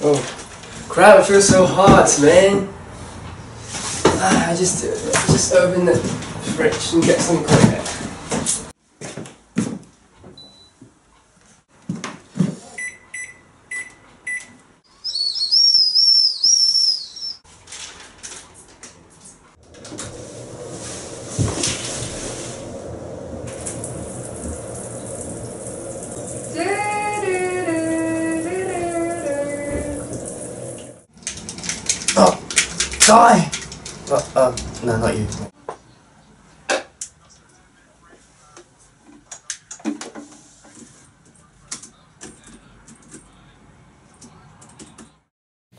Oh, crap! It feels so hot, man. Ah, I just just open the fridge and get some quick. Oh, die! Uh, uh, no, not.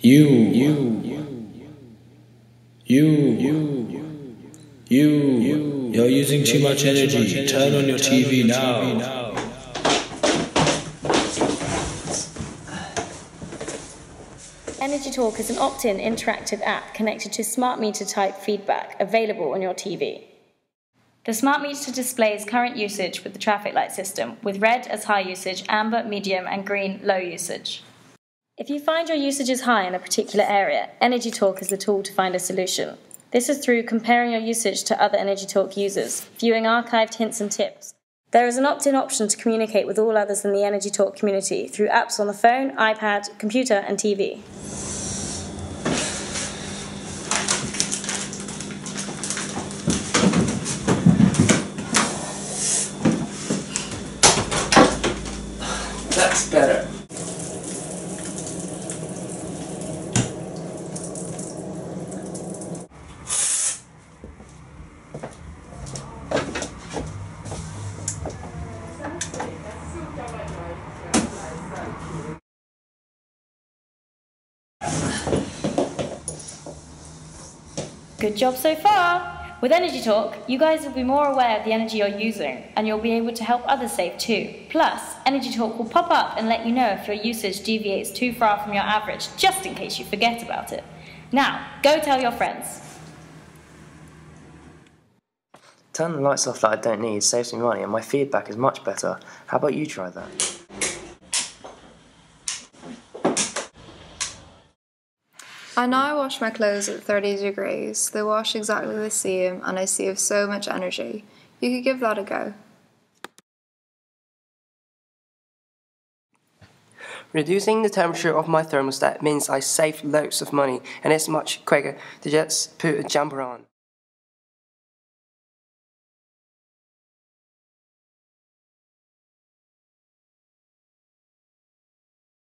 You, you, you, you, you, you, you're using too much energy. Turn on your TV now. Energy Talk is an opt in interactive app connected to smart meter type feedback available on your TV. The smart meter displays current usage with the traffic light system, with red as high usage, amber medium, and green low usage. If you find your usage is high in a particular area, Energy Talk is the tool to find a solution. This is through comparing your usage to other Energy Talk users, viewing archived hints and tips. There is an opt in option to communicate with all others in the Energy Talk community through apps on the phone, iPad, computer, and TV. That's better. Good job so far! With Energy Talk, you guys will be more aware of the energy you're using, and you'll be able to help others save too. Plus, Energy Talk will pop up and let you know if your usage deviates too far from your average, just in case you forget about it. Now, go tell your friends. Turn the lights off that I don't need saves me money and my feedback is much better. How about you try that? I now wash my clothes at 30 degrees. They wash exactly the same and I save so much energy. You could give that a go. Reducing the temperature of my thermostat means I save loads of money and it's much quicker to just put a jumper on.